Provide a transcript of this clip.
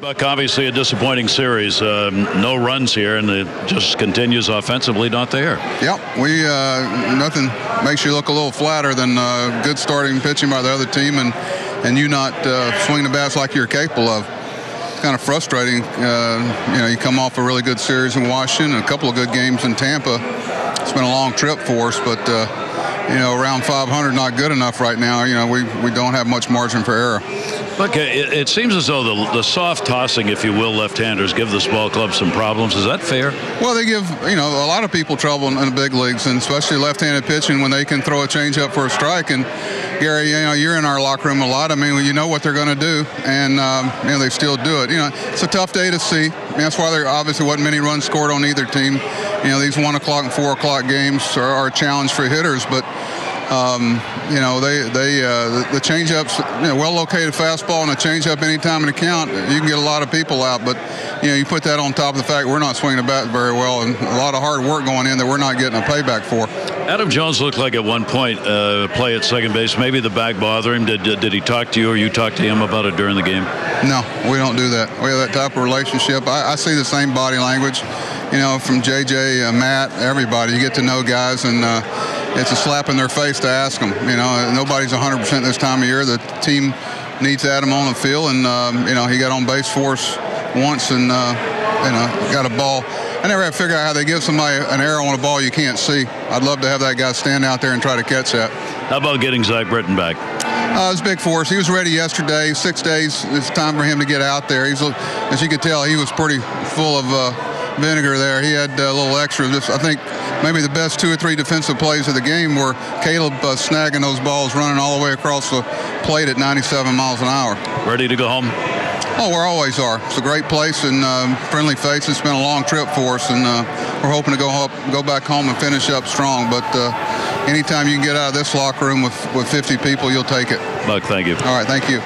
Buck, obviously a disappointing series. Um, no runs here, and it just continues offensively not there. Yep, we uh, nothing makes you look a little flatter than uh, good starting pitching by the other team, and and you not uh, swing the bats like you're capable of. It's kind of frustrating. Uh, you know, you come off a really good series in Washington, a couple of good games in Tampa. It's been a long trip for us, but uh, you know, around 500 not good enough right now. You know, we we don't have much margin for error. Look, it, it, seems as though the, the soft tossing, if you will, left-handers give this ball club some problems. Is that fair? Well, they give you know a lot of people trouble in, in the big leagues, and especially left-handed pitching when they can throw a changeup for a strike. And Gary, you know, you're in our locker room a lot. I mean, you know what they're going to do, and um, you know they still do it. You know, it's a tough day to see. I mean, that's why there obviously wasn't many runs scored on either team. You know, these one o'clock and four o'clock games are, are a challenge for hitters, but um, you know, they they uh, the, the changeups, you know, well located fastball and a changeup anytime in a count, you can get a lot of people out. But you know, you put that on top of the fact we're not swinging the bat very well, and a lot of hard work going in that we're not getting a payback for. Adam Jones looked like at one point uh, play at second base. Maybe the back bothered him. Did, did he talk to you or you talk to him about it during the game? No, we don't do that. We have that type of relationship. I, I see the same body language, you know, from JJ, uh, Matt, everybody. You get to know guys and. Uh, it's a slap in their face to ask them. You know, nobody's 100% this time of year. The team needs Adam on the field, and um, you know he got on base for us once, and uh, you know got a ball. I never have figured out how they give somebody an arrow on a ball you can't see. I'd love to have that guy stand out there and try to catch that. How about getting Zach Britton back? Uh, it's big for us. He was ready yesterday. Six days. It's time for him to get out there. He's, as you could tell, he was pretty full of uh, vinegar there. He had a little extra. Just, I think maybe the best two or three defensive plays of the game were Caleb uh, snagging those balls, running all the way across the plate at 97 miles an hour. Ready to go home? Oh, we always are. It's a great place and um, friendly face. It's been a long trip for us, and uh, we're hoping to go up, go back home and finish up strong. But uh, anytime you can get out of this locker room with, with 50 people, you'll take it. Buck, thank you. All right, thank you.